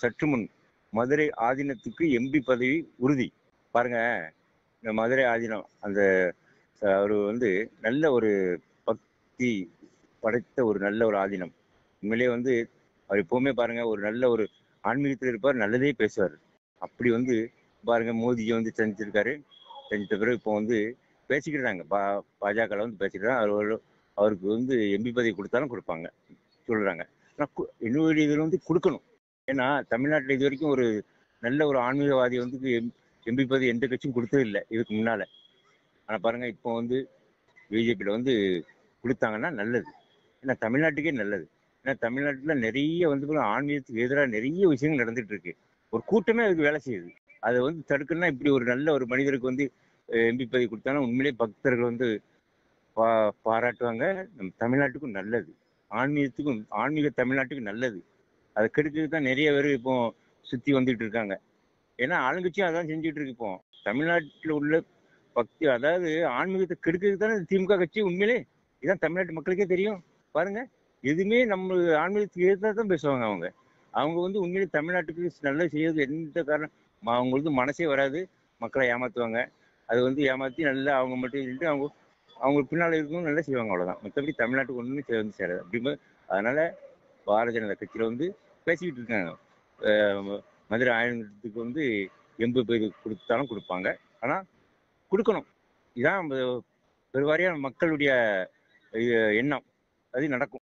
சற்று முன் மதுரை ஆதீனத்துக்கு எம்பி பதவி உறுதி. பாருங்க இந்த மதுரை ஆதீனம் அந்த அவர் வந்து நல்ல ஒரு பக்தி படைத்த ஒரு நல்ல ஒரு ஆதீனம். உண்மையிலே வந்து அவர் எப்பவுமே பாருங்க ஒரு நல்ல ஒரு ஆன்மீகத்தில் இருப்பார் நல்லதே பேசுவார். அப்படி வந்து பாருங்க மோதியை வந்து செஞ்சிருக்காரு செஞ்சிட்ட பிறகு இப்போ வந்து பேசிக்கிறாங்க. பா பாஜக வந்து பேசிக்கிறாங்க. அவர் அவருக்கு வந்து எம்பி பதவி கொடுத்தாலும் கொடுப்பாங்க. சொல்றாங்க. ஆனால் இன்னொரு என்னுடைய இதில் வந்து கொடுக்கணும். ஏன்னா தமிழ்நாட்டில் இது வரைக்கும் ஒரு நல்ல ஒரு ஆன்மீகவாதி வந்து எம்பி பதவி எந்த கட்சியும் கொடுத்தது இல்லை இதுக்கு முன்னால. ஆனால் பாருங்க இப்போ வந்து பிஜேபியில் வந்து கொடுத்தாங்கன்னா நல்லது. ஏன்னா தமிழ்நாட்டுக்கே நல்லது. ஏன்னா தமிழ்நாட்டில் நிறைய வந்து ஆன்மீகத்துக்கு எதிராக நிறைய விஷயங்கள் நடந்துட்டு இருக்கு ஒரு கூட்டமே அதுக்கு வேலை செய்யுது. அதை வந்து தடுக்கணும்னா இப்படி ஒரு நல்ல ஒரு மனிதருக்கு வந்து எம்பி பதவி கொடுத்தாங்கன்னா உண்மையிலேயே பக்தர்கள் வந்து பா பாராட்டுவாங்க. நம்ம தமிழ்நாட்டுக்கும் நல்லது. ஆன்மீகத்துக்கும் ஆன்மீக தமிழ்நாட்டுக்கு நல்லது. அதை கெடுக்கிறதுக்கு தான் நிறைய பேர் இப்போ சுற்றி வந்துட்டு இருக்காங்க. ஏன்னா ஆளுங்கட்சியும் அதான் செஞ்சுட்டு இருக்கு இப்போ. தமிழ்நாட்டில் உள்ள பக்தி அதாவது ஆன்மீகத்தை கெடுக்கிறதுக்கு தானே திமுக கட்சி உண்மையிலே? இதான் தமிழ்நாட்டு மக்களுக்கே தெரியும். பாருங்க. எதுவுமே நம்ம ஆன்மீகத்துக்கு எதிர்த்து தான் பேசுவாங்க அவங்க. அவங்க வந்து உண்மையிலே தமிழ்நாட்டுக்கு நல்லா செய்யறது எந்த காரணம்? அவங்களுக்கு மனசே வராது. மக்களை ஏமாத்துவாங்க. அது வந்து ஏமாத்தி நல்லா அவங்க மட்டும் சொல்லிட்டு அவங்க அவங்களுக்கு பின்னால் இருக்கணும் நல்லா செய்வாங்க. அவ்வளோதான் மற்றபடி தமிழ்நாட்டுக்கு ஒன்றுமே வந்து சேராது. அப்படி அதனால பாரதிய ஜனதா கட்சியில வந்து பேசிக்கிட்டு இருக்காங்க. அஹ் மதுரை ஆயனத்துக்கு வந்து எண்பது பேர் கொடுத்தாலும் கொடுப்பாங்க. ஆனா கொடுக்கணும். இதான் பெருவாரியான மக்களுடைய எண்ணம். அது நடக்கும்.